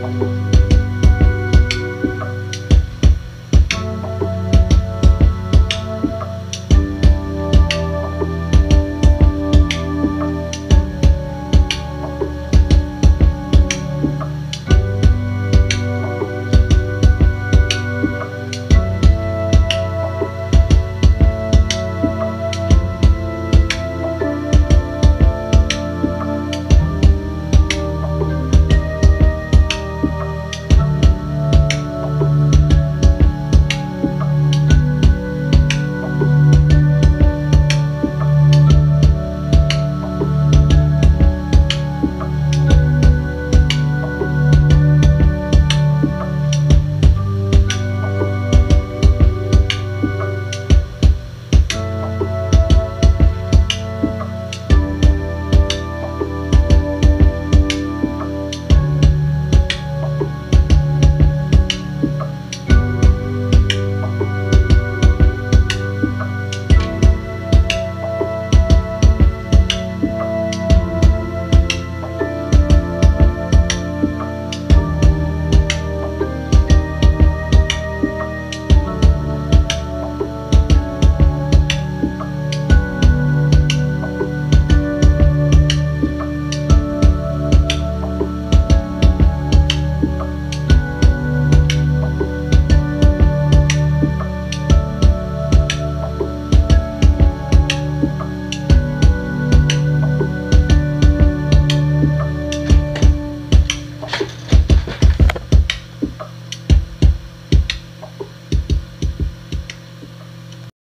Bye.